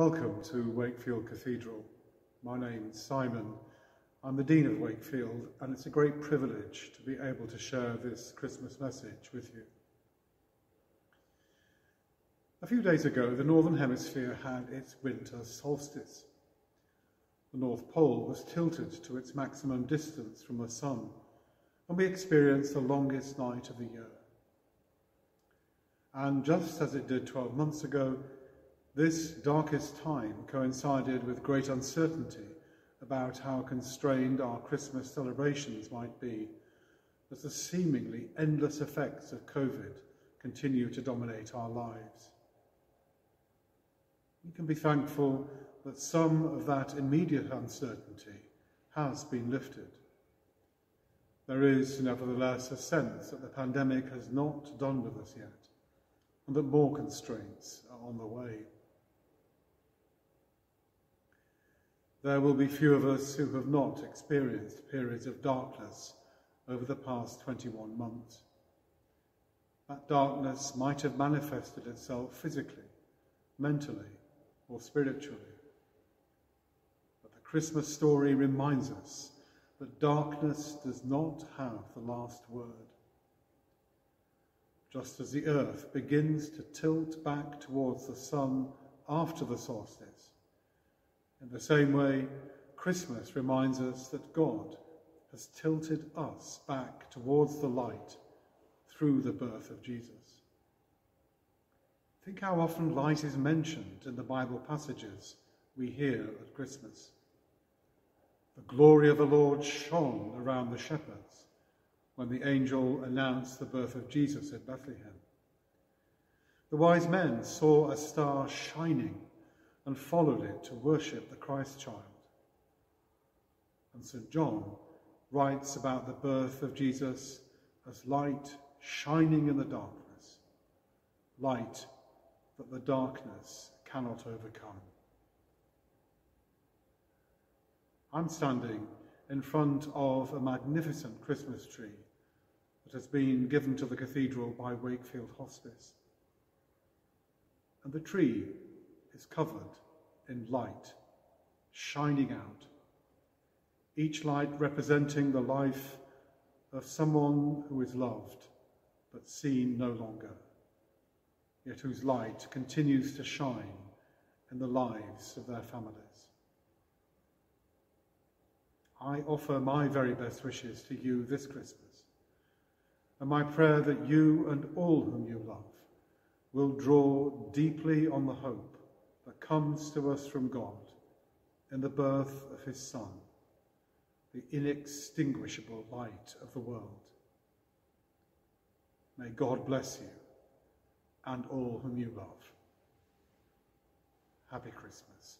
Welcome to Wakefield Cathedral. My name's Simon. I'm the Dean of Wakefield, and it's a great privilege to be able to share this Christmas message with you. A few days ago, the Northern Hemisphere had its winter solstice. The North Pole was tilted to its maximum distance from the Sun, and we experienced the longest night of the year. And just as it did 12 months ago, this darkest time coincided with great uncertainty about how constrained our Christmas celebrations might be as the seemingly endless effects of COVID continue to dominate our lives. We can be thankful that some of that immediate uncertainty has been lifted. There is, nevertheless, a sense that the pandemic has not done with us yet and that more constraints are on the way. There will be few of us who have not experienced periods of darkness over the past 21 months. That darkness might have manifested itself physically, mentally, or spiritually. But the Christmas story reminds us that darkness does not have the last word. Just as the earth begins to tilt back towards the sun after the solstice, in the same way, Christmas reminds us that God has tilted us back towards the light through the birth of Jesus. Think how often light is mentioned in the Bible passages we hear at Christmas. The glory of the Lord shone around the shepherds when the angel announced the birth of Jesus at Bethlehem. The wise men saw a star shining and followed it to worship the Christ child. And St. John writes about the birth of Jesus as light shining in the darkness, light that the darkness cannot overcome. I'm standing in front of a magnificent Christmas tree that has been given to the cathedral by Wakefield Hospice. And the tree is covered in light, shining out. Each light representing the life of someone who is loved but seen no longer, yet whose light continues to shine in the lives of their families. I offer my very best wishes to you this Christmas, and my prayer that you and all whom you love will draw deeply on the hope that comes to us from God in the birth of his Son, the inextinguishable light of the world. May God bless you and all whom you love. Happy Christmas.